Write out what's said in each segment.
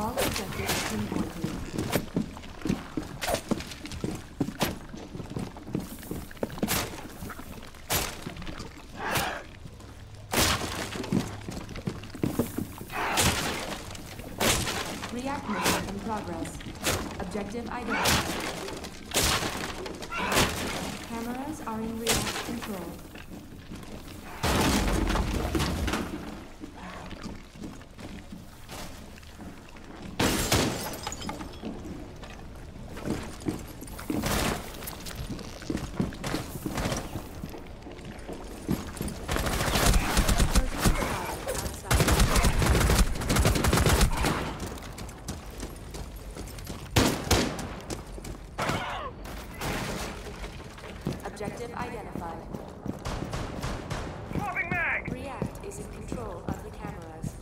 All objectives pinpointed. React mission in progress. Objective identified. Cameras are in React control. Objective identified. Swapping mag! React is in control of the cameras.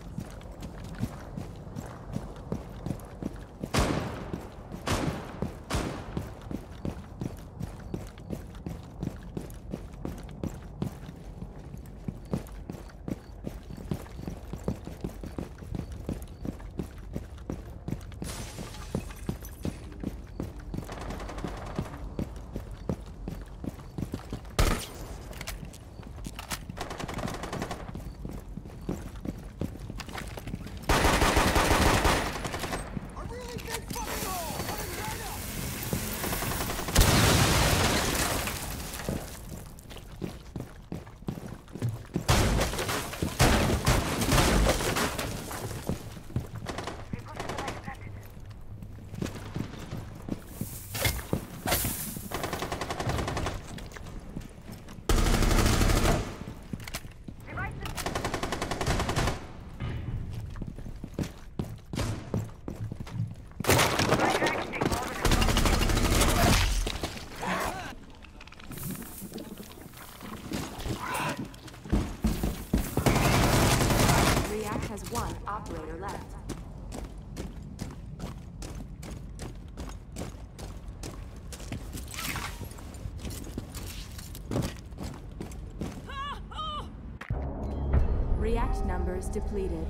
React has one operator left. React numbers depleted.